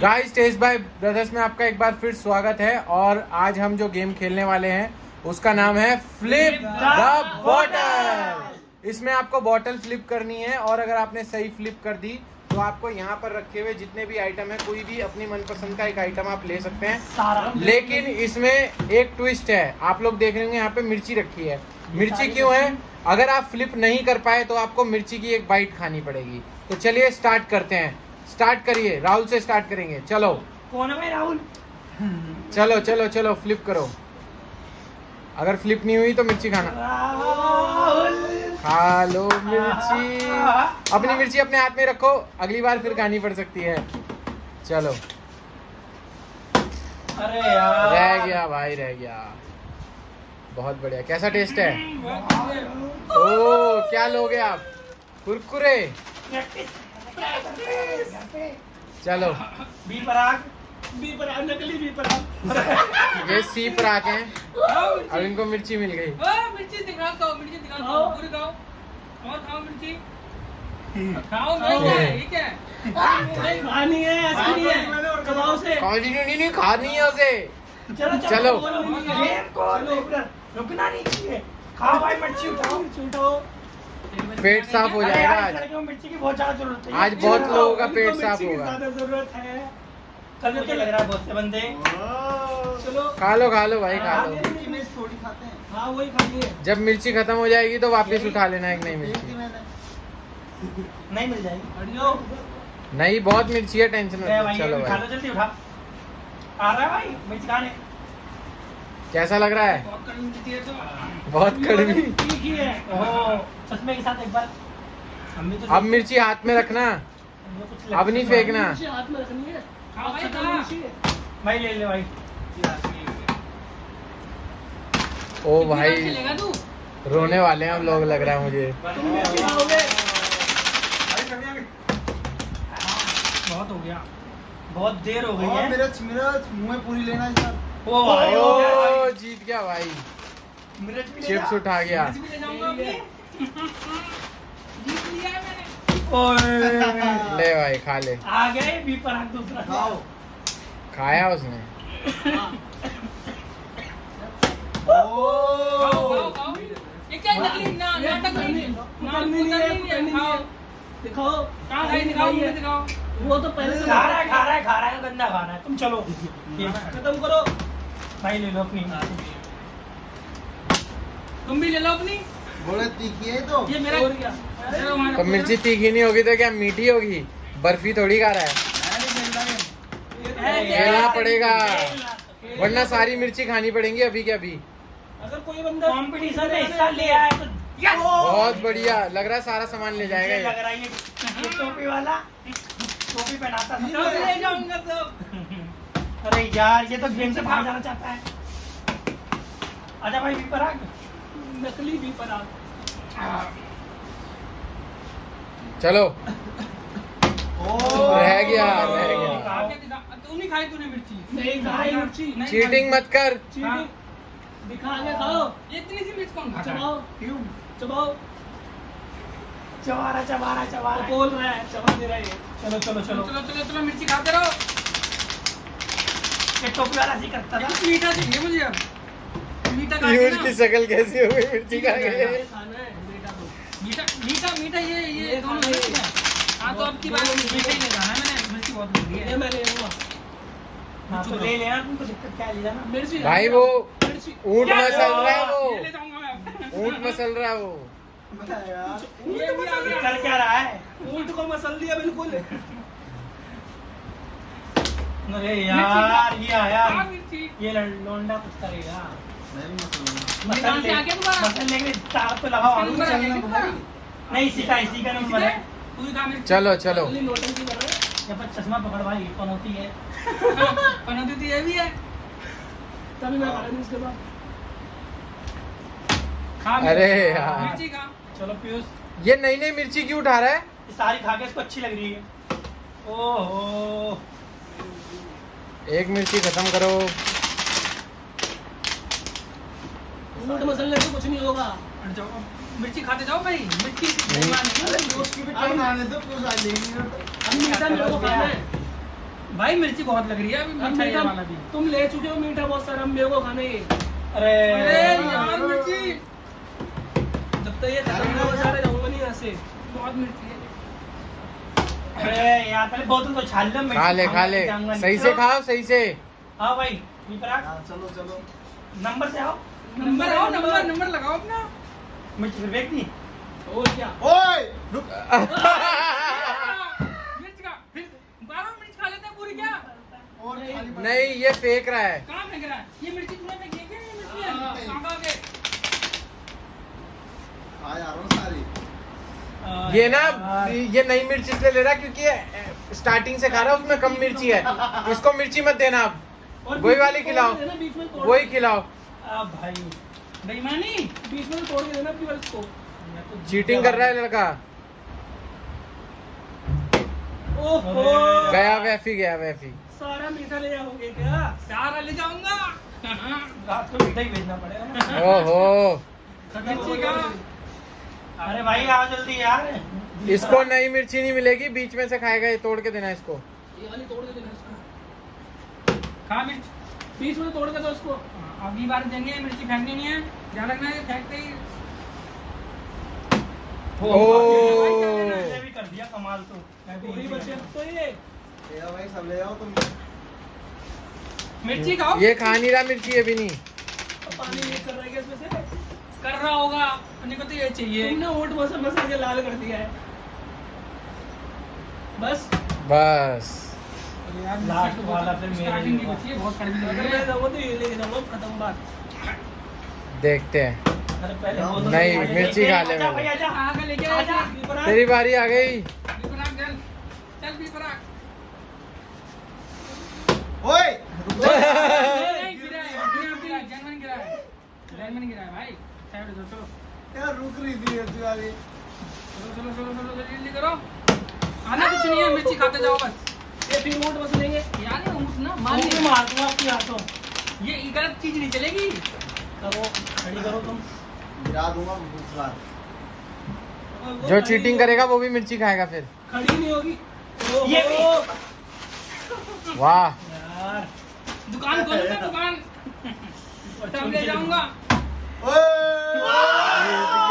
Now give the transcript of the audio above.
Guys test by brothers में आपका एक बार फिर स्वागत है और आज हम जो गेम खेलने वाले हैं उसका नाम है फ्लिप द बॉटल इसमें आपको बॉटल फ्लिप करनी है और अगर आपने सही फ्लिप कर दी तो आपको यहाँ पर रखे हुए जितने भी आइटम है कोई भी अपनी मनपसंद का एक आइटम आप ले सकते हैं। लेकिन इसमें एक ट्विस्ट है आप लोग देख रहे होंगे यहाँ पे मिर्ची रखी है। मिर्ची क्यों है? अगर आप फ्लिप नहीं कर पाए तो आपको मिर्ची की एक बाइट खानी पड़ेगी। तो चलिए स्टार्ट करते हैं। स्टार्ट करिए राहुल से स्टार्ट करेंगे। चलो। कौन है भाई राहुल? चलो चलो चलो फ्लिप करो। अगर फ्लिप नहीं हुई तो मिर्ची खाना। खा लो मिर्ची। अपनी मिर्ची अपने हाथ में रखो अगली बार फिर खानी पड़ सकती है। चलो। अरे यार। रह गया भाई रह गया। बहुत बढ़िया। कैसा टेस्ट है? ओ क्या लोगे आप? कुरकुरे। चलो। बी पराग बी पराग नकली बी पराग ये सी पराक हैं। अब इनको मिर्ची मिल गई। मिर्ची दिखाओ खाओ मिर्ची दिखाओ खाओ पूरी खाओ। और खाओ मिर्ची। खाओ नहीं क्या है। ये क्या है खानी है। ऐसी नहीं है से। कौन नहीं नहीं खानी है उसे। चलो चलो। गेम को रुकना नहीं चाहिए। खाओ भाई मिर्ची उठाओ। उठाओ। पेट साफ़ हो जाएगा आज। मिर्ची की बहुत ज़्यादा ज़रूरत है आज बहुत लोगों का पेट साफ़ होगा। ज़रूरत है। कल मुझे लग रहा है बहुत से बंदे। चलो। खा लो खा लो भाई खा लो। थोड़ी खाते हैं। हाँ वही जब मिर्ची खत्म हो जाएगी तो वापस उठा लेना एक नई मिर्ची। नहीं मिल जाएगी। नहीं बहुत मिर्ची है टेंशन भाई। चलो लो भाई। जल्दी उठा। आ रहा है भाई मिर्च खाने। कैसा लग रहा है? बहुत कड़वी है तो। ही है। चश्मे के साथ एक बार। तो अब मिर्ची हाथ में रखना। अब नहीं फेंकना। हाथ में रखनी है। खाओ भाई ले ले भाई। ओ भाई रोने वाले हैं अब लोग लग रहा है मुझे। खाओगे बहुत हो गया। बहुत देर हो गई है। मिर्च मिर्च मुँह में पूरी लेना ओ भाई ओ जीत गया भाई। चिप्स उठा गया। ले जाऊँगा अपनी जीत लिया मैंने। ओए। ले भाई खा ले। आ गए भी पर दूसरा। खाओ। खाया उसने। दिखाओ। दिखाओ। वो तो पहले से खा रहा है खा रहा है खा रहा है गंदा खा रहा है। तुम चलो। खत्म करो। भाई ले लो अपनी। तुम भी ले लो अपनी। बोले तीखी है तो। ये मेरा क्या? तो मिर्ची तीखी नहीं होगी तो क्या मीठी होगी? बर्फ़ी थोड़ी खा रहा है। खेलना पड़ेगा। वरना सारी मिर्ची खानी पड़ेंगी अभी के अभी। अगर कोई बंदा कंपटीशन में हिस्सा ले आए तो बहुत बढ़िया। लग रहा है सारा सामान ले जाएगा मुझे लग रहा है ये ये टोपी वाला टोपी पहनाता था। ले जाऊँगा अरे यार ये तो गेम से बाहर जाना चाहता है। आजा भाई भी पराग नकली भी पराग चलो। ओ रह गया रह गया। खा तू नहीं खाई तूने मिर्ची। नहीं खाई मिर्ची। नहीं चीटिंग मत कर। हाँ। दिखा के खाओ। इतनी सी मिर्च कौन खाता है? चबाओ। क्यों? चबाओ। चबा रहा चबा रहा चबा रहा बोल रहा है चबा दे रहा है चलो चलो चलो चलो। चलो चलो चलो मिर्ची खाते रहो। ये टोपी वाला सी करता था। मीठा चाहिए मुझे। अब मीठा के शक्ल कैसी हो गई? मिर्ची के। खाना है बेटा तो। मीठा मीठा मीठा ये ये दोनों है। हाँ। तो अब की बात मीठा ही ले जाना है मैंने। मिर्ची बहुत ले ली ये है मैं ले हाँ तो ले लेना तुमको दिक्कत क्या है ले जाना। मिर्ची भाई वो मिर्ची ऊँट मसल रहा है वो जाऊँगा मैं रहा है वो कर क्या रहा है? ऊँट को मसल दिया बिल्कुल। अरे यार ये आया। ये लोंडा कुछ करेगा। मसल लेके पे लगाओ आलू? नहीं इसी का इसी का नंबर है। तू ही चलो चलो। चश्मा पकड़ भाई पनौती है। पनौती तो ये भी है। तभी मैं खा उसके बाद। अरे यार। मिर्ची खा। चलो पीयूष। ये नई नई मिर्ची क्यों उठा रहा है? सारी खा के इसको अच्छी लग रही है। ओहो। एक मिर्ची खत्म करो। ऊँट मसलने से कुछ नहीं होगा। हट जाओ। मिर्ची खाते जाओ भाई। मिर्ची नहीं। अरे है। दोस्त की भी ट्रेन आने दो मीठा मेरे को खाना है। भाई मिर्ची बहुत लग रही है। अभी मीठा वाला भी। तुम ले चुके हो मीठा बहुत सारा मेरे को खाना। है ये अरे यार मिर्ची। जब तक ये खत्म नहीं हो सारे जाऊँगा नहीं यहाँ से। बहुत मिर्ची है अरे यार पहले बोतल तो छाल लो खा ले खा ले सही से खाओ सही से हाँ भाई हाँ, चलो चलो नंबर से आओ नंबर आओ नंबर नंबर लगाओ अपना मिर्च फिर फेंक दी क्या ओए रुक मिर्च का फिर मिर्च खा लेता है पूरी क्या और नहीं ये फेंक रहा है कहाँ फेंक रहा है ये मिर्ची तूने फेंकी है क्या ये मिर्ची है हाँ। कहाँ के आ जा सारी ये ना ये नई मिर्च इसलिए ले रहा क्योंकि स्टार्टिंग से खा रहा है उसमें कम मिर्ची है। इसको मिर्ची मत देना आप। वही वाली खिलाओ। वही खिलाओ। भाई बेईमानी बीच में तोड़ के देना अपनी इसको। चीटिंग कर रहा है लड़का। ओहो। गया वैफी गया वैफी। सारा मीठा ले जाओगे क्या? सारा ले जाऊँगा। रात को मीठा ही भेजना पड़ेगा ओहो अरे भाई आओ जल्दी यार। इसको नई मिर्ची नहीं मिलेगी बीच में से खाएगा ये तोड़ के देना इसको। ये वाली तोड़ के देना इसको। खा मिर्च। बीच में तोड़ के दो इसको। अगली बार देंगे मिर्ची फेंकनी नहीं है। ध्यान रखना है फेंकते ही। ओ! मैंने भी कर दिया कमाल तो। पूरी बचे तो ये। ले आओ भाई सब ले आओ तुम। मिर्ची खाओ। ये खा नहीं रहा मिर्ची अभी नहीं। पानी लीक कर रहा है इसमें से? कर रहा होगा। अपने को तो ये चाहिए। तुमने ओट मसल मसल के लाल कर दिया है। बस। बस। लास्ट वाला फिर मेरे स्टार्टिंग की बची है बहुत कड़वी लग रही है जाऊँगा तो ये लेके जाऊँगा खत्म बात। देखते हैं। पहले नहीं, मिर्ची खा ले आजा भाई आजा आगे लेके आजा। आजा तेरी बारी आ गई। विपराग चल। चल विपराग ओए! साइड चलो। यार रुक रही थी ऐसी वाली चलो चलो चलो चलो जल्दी करो। आना कुछ नहीं है मिर्ची खाते जाओ बस। ये फिर ओट मसलेंगे यार ये ऊँट ना मान के मार दूँगा आपकी हाथों। ये गलत चीज़ नहीं चलेगी। करो खड़ी करो तुम। गिरा दूँगा बार जो चीटिंग करेगा वो भी मिर्ची खाएगा फिर। खड़ी नहीं होगी। ये वाह। यार। दुकान दुकान। तब ले जाऊँगा। ओए